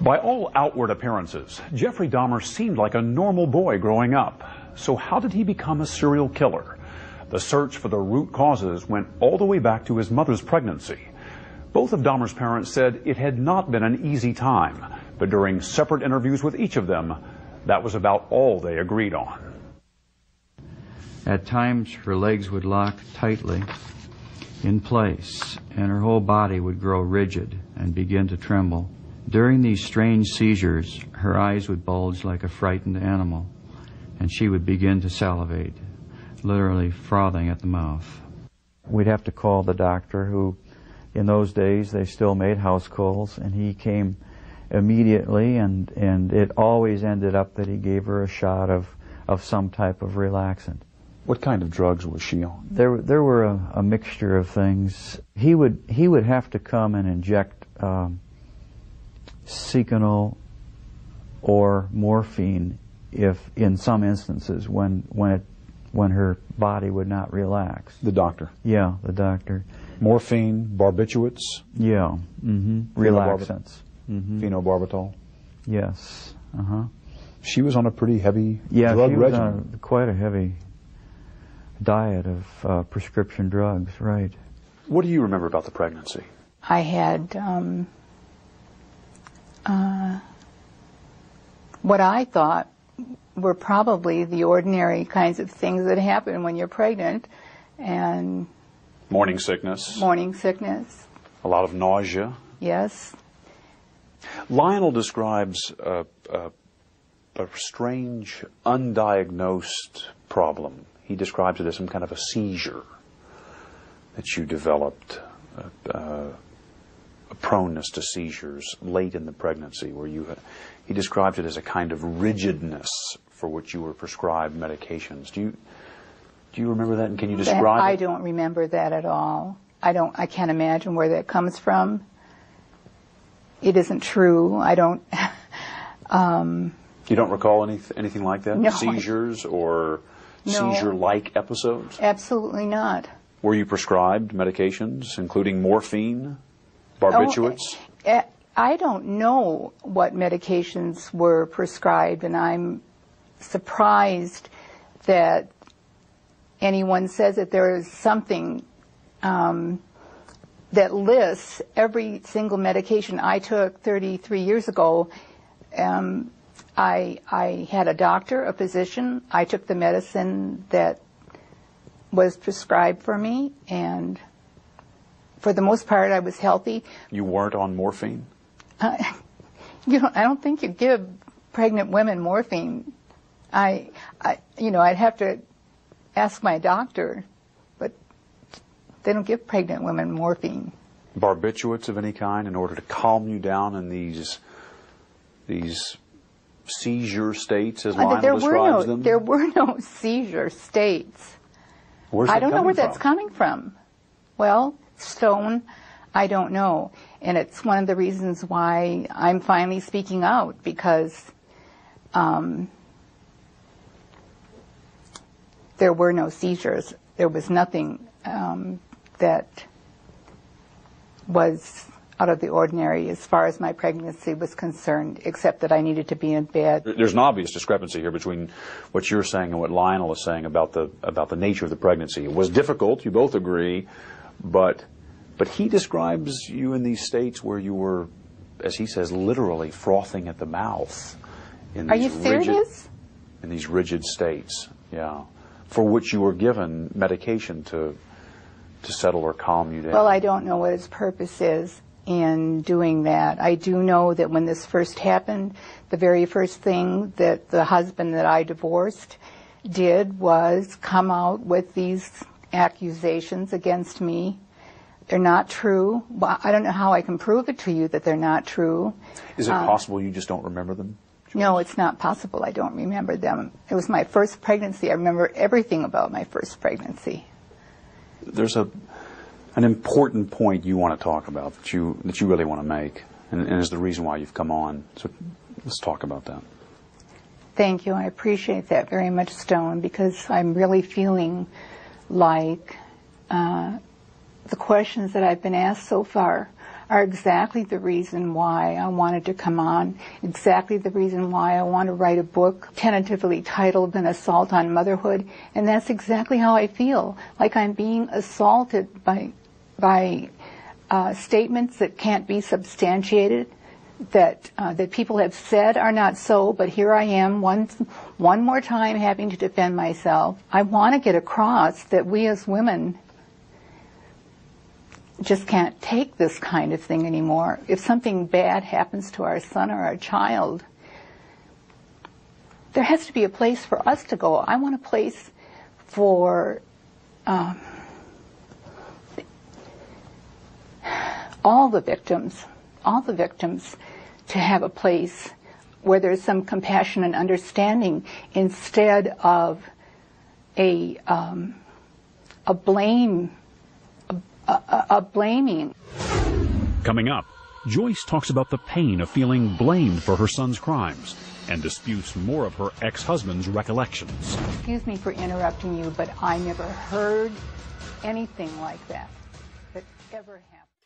By all outward appearances, Jeffrey Dahmer seemed like a normal boy growing up. So how did he become a serial killer? The search for the root causes went all the way back to his mother's pregnancy. Both of Dahmer's parents said it had not been an easy time, but during separate interviews with each of them, that was about all they agreed on. At times, her legs would lock tightly in place, and her whole body would grow rigid and begin to tremble. During these strange seizures, her eyes would bulge like a frightened animal, and she would begin to salivate, literally frothing at the mouth. We'd have to call the doctor, who, in those days, they still made house calls, and he came immediately, and, and it always ended up that he gave her a shot of, of some type of relaxant. What kind of drugs was she on? There, there were a, a mixture of things. He would, he would have to come and inject um, Seconal or morphine if in some instances when when it when her body would not relax. The doctor. Yeah, the doctor. Morphine, barbiturates. Yeah. Mm-hmm. Relaxants. Mm-hmm. Phenobarbital. Yes. Uh huh. She was on a pretty heavy yeah, drug she was regimen. on a, quite a heavy diet of uh, prescription drugs. Right. What do you remember about the pregnancy? I had um, uh, what I thought were probably the ordinary kinds of things that happen when you're pregnant, and Morning sickness, morning sickness. a lot of nausea. Yes, Lionel describes a, a, a strange, undiagnosed problem. He describes it as some kind of a seizure that you developed, uh, uh, proneness to seizures late in the pregnancy, where you. Had, he describes it as a kind of rigidness for which you were prescribed medications. Do you do you remember that, and can you describe I don't remember that at all. I don't. I can't imagine where that comes from. It isn't true. I don't. Um, you don't recall any, anything like that? No. Seizures or No. seizure-like episodes? Absolutely not. Were you prescribed medications, including morphine, barbiturates? Eh, I don't know what medications were prescribed, and I'm surprised that anyone says that there is something um, that lists every single medication I took 33 years ago. Um, I, I had a doctor, a physician. I took the medicine that was prescribed for me, and for the most part, I was healthy. you weren't on morphine? You don't, I don't think you give pregnant women morphine. I, I, you know, I'd have to ask my doctor, but they don't give pregnant women morphine. Barbiturates of any kind in order to calm you down in these these seizure states, as Uh, Lionel there were no, them? there were no seizure states. Where's I don't know where that's coming from. Well, Stone, I don't know. And it's one of the reasons why I'm finally speaking out because um, there were no seizures. There was nothing um, that was out of the ordinary as far as my pregnancy was concerned, except that I needed to be in bed. There's an obvious discrepancy here between what you're saying and what Lionel is saying about the about the nature of the pregnancy. It was difficult, you both agree, but but he describes you in these states where you were, as he says, literally frothing at the mouth. In Are these you rigid- serious? in these rigid states, yeah, for which you were given medication to to settle or calm you down. Well, I don't know what its purpose is in doing that. I do know that when this first happened, the very first thing that the husband that I divorced did was come out with these accusations against me. They're not true. Well, I don't know how I can prove it to you that they're not true. Is it um, possible you just don't remember them? No, it's not possible. I don't remember them. It was my first pregnancy. I remember everything about my first pregnancy. there's a an important point you want to talk about that you that you really want to make, and, and is the reason why you've come on. So let's talk about that. Thank you. I appreciate that very much, Stone, because I'm really feeling like uh, the questions that I've been asked so far are exactly the reason why I wanted to come on, exactly the reason why I want to write a book tentatively titled An Assault on Motherhood, and that's exactly how I feel, like I'm being assaulted by, by uh, statements that can't be substantiated, that uh, that people have said are not so, but here I am once one more time having to defend myself. I want to get across that we as women just can't take this kind of thing anymore. If something bad happens to our son or our child, there has to be a place for us to go. I want a place for um, all the victims, all the victims to have a place where there's some compassion and understanding instead of a um, a blame a, a, a blaming. Coming up, Joyce talks about the pain of feeling blamed for her son's crimes and disputes more of her ex-husband's recollections. Excuse me for interrupting you, but I never heard anything like that that ever happened.